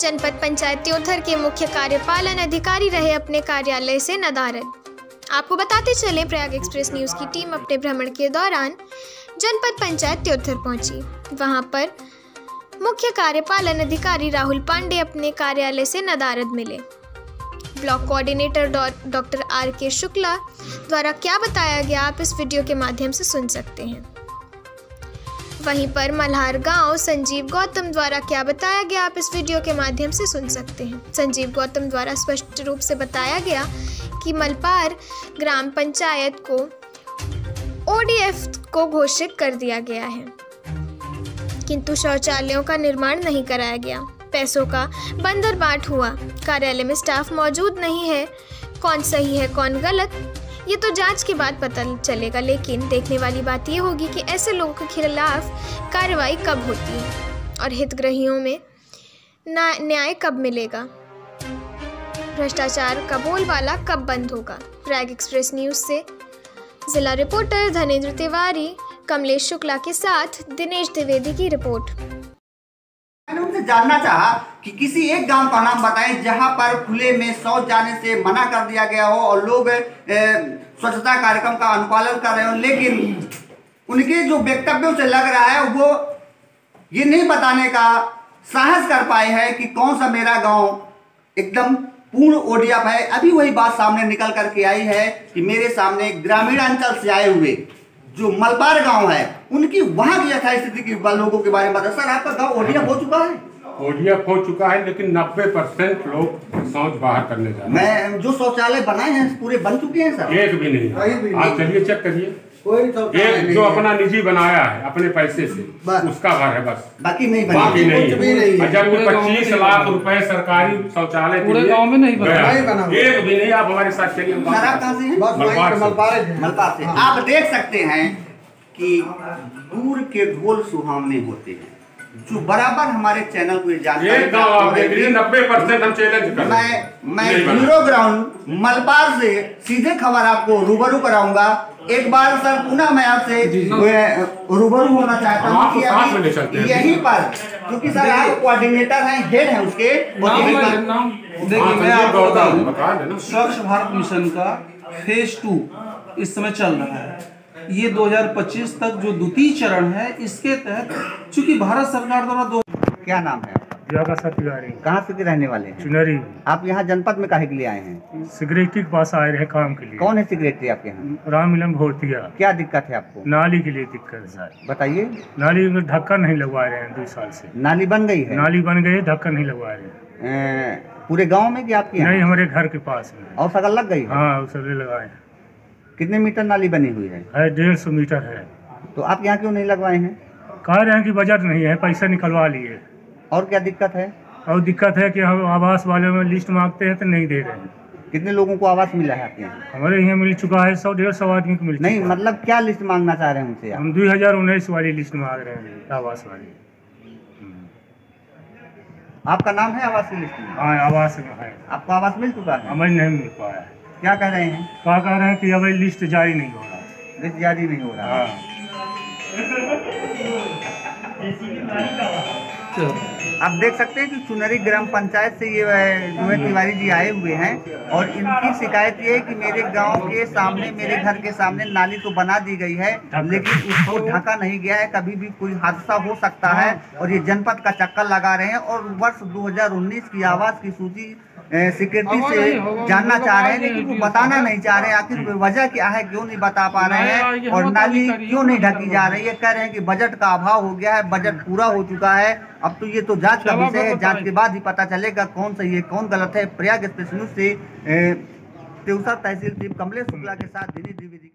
जनपद पंचायत त्योथर के मुख्य कार्यपालन अधिकारी रहे अपने कार्यालय से नदारद। आपको बताते चले प्रयाग एक्सप्रेस न्यूज़ की टीम अपने भ्रमण के दौरान जनपद पंचायत त्योथर पहुँची। वहाँ पर मुख्य कार्यपालन अधिकारी राहुल पांडे अपने कार्यालय से नदारद मिले। ब्लॉक कोऑर्डिनेटर डॉक्टर आर के शुक्ला द्वारा क्या बताया गया आप इस वीडियो के माध्यम से सुन सकते हैं। वहीं पर मल्हार गाँव, संजीव गौतम द्वारा क्या बताया गया, आप इस वीडियो के माध्यम से सुन सकते हैं। संजीव गौतम द्वारा स्पष्ट रूप से बताया गया कि मलपार ग्राम पंचायत को ओडीएफ को घोषित कर दिया गया है। किंतु शौचालयों का निर्माण नहीं कराया गया। पैसों का बंदर बाट हुआ। कार्यालय में स्टाफ मौजूद नहीं है। कौन सही है, कौन गलत? ये तो जाँच के बाद पता चलेगा, लेकिन देखने वाली बात ये होगी कि ऐसे लोगों के खिलाफ कार्रवाई कब होती है और हितग्रहियों में न्याय कब मिलेगा? भ्रष्टाचार का बोलबाला कब बंद होगा? प्रयाग एक्सप्रेस न्यूज़ से जिला रिपोर्टर धनेन्द्र तिवारी, कमलेश शुक्ला के साथ दिनेश द्विवेदी की रिपोर्ट। उनसे जानना चाहा कि किसी एक गाँव का नाम बताएँ जहाँ पर खुले में शौच जाने से मना कर दिया गया हो और लोग स्वच्छता कार्यक्रम का अनुपालन कर रहे हो, लेकिन उनके जो वक्तव्यों से लग रहा है वो ये नहीं बताने का साहस कर पाए हैं कि कौन सा मेरा गाँव एकदम पूर्ण ओडीएफ है। अभी वही बात सामने निकल करके आई है कि मेरे सामने ग्रामीण अंचल से आए हुए जो मलबार गाँव है, उनकी वहाँ की यथास्थिति की लोगों के बारे में बता सर, आपका गाँव ओडीएफ हो चुका है? ओडीएफ हो चुका है लेकिन 90 परसेंट लोग शौच बाहर करने जा रहे हैं। मैं जो शौचालय बनाए हैं पूरे बन चुके हैं सर। एक भी नहीं। नहीं। आप चलिए चेक करिए। कोई एक नहीं जो अपना निजी बनाया है अपने पैसे से उसका घर है बस। बाकी नहीं बाकी बने नहीं कुछ नहीं है। जबकि गाँव में पच्चीस लाख रुपए सरकारी शौचालय पूरे गाँव में नहीं बना। नहीं। एक भी नहीं आप हमारे साथ चलिए हैं? है। हाँ। आप देख सकते हैं कि दूर के ढोल सुहावने होते हैं। जो बराबर हमारे चैनल को जानकारी। नब्बे परसेंट हम चैलेंज। मैं मैं ज़ीरो ग्राउंड मलबार से सीधे खबर आपको रूबरू कराऊँगा एक बार सर पुनः मैं आपसे रूबरू होना चाहता हूँ। यहीं पर क्योंकि सर आप कोऑर्डिनेटर हैं हेड हैं उसके देखिए हाँ, मैं आपको। स्वच्छ भारत मिशन का फ़ेज़ टू इस समय चल रहा है ये 2025 तक जो द्वितीय चरण है इसके तहत चूँकि भारत सरकार द्वारा दो क्या नाम है? तिवारी। कहाँ से रहने वाले हैं? चुनरी। आप यहाँ जनपद में काहे के लिए आए हैं? सिगरेटी के पास आए रहे काम के लिए। कौन है सेक्रेटरी आपके यहाँ? राम मिलन भोटिया। क्या दिक्कत है आपको? नाली के लिए दिक्कत है सर। बताइए। नाली में धक्का नहीं लगवा रहे हैं दो साल से। नाली बन गई है? नाली बन गई धक्का नहीं लगवा रहे हैं। पूरे गाँव में कि आपके नहीं हमारे घर के पास में। और सगल लग गई हाँ? सब लगाए हैं। कितने मीटर नाली बनी हुई है? है डेढ़ सौ मीटर है। तो आप यहाँ क्यों नहीं लगवाए हैं? कह रहे हैं कि बजट नहीं है पैसा निकलवा लिए। और क्या दिक्कत है? और दिक्कत है कि हम आवास वाले में लिस्ट मांगते हैं तो नहीं दे रहे हैं। कितने लोगों को आवास मिला है आपके यहाँ? हमारे यहाँ मिल चुका है सौ डेढ़ सौ आदमी को मिल नहीं है। मतलब क्या लिस्ट मांगना चाह रहे हैं उनसे आप? हम दो हज़ार उन्नीस वाली लिस्ट मांग रहे हैं आवास वाली। आपका नाम है आवास की लिस्ट में? हाँ आवास में है। आपको आवास मिल चुका है? हमें नहीं मिल पाया। है क्या कह रहे हैं? क्या कह रहे हैं कि अभी लिस्ट जारी नहीं हो रहा। लिस्ट जारी नहीं हो रहा। हाँ। आप देख सकते हैं कि चुनरी ग्राम पंचायत से ये जो है तिवारी जी आए हुए हैं और इनकी शिकायत ये है कि मेरे गाँव के सामने मेरे घर के सामने नाली तो बना दी गई है लेकिन उसको ढका नहीं गया है। कभी भी कोई हादसा हो सकता है और ये जनपद का चक्कर लगा रहे हैं और वर्ष 2019 की आवास की सूची सिक्योरिटी से जानना चाह रहे हैं लेकिन वो बताना नहीं चाह रहे हैं आखिर वजह क्या है क्यों नहीं बता पा रहे हैं? और नाली क्यों नहीं ढकी जा रही है? कह रहे हैं कि बजट का अभाव हो गया है बजट पूरा हो चुका है। अब तो ये तो जाँच का विषय है जाँच के बाद ही पता चलेगा कौन सही है कौन गलत है। प्रयाग एक्सप्रेस न्यूज़ से अ, तेउसा तहसील टीम कमलेश शुक्ला के साथ दिनी द्विवेदी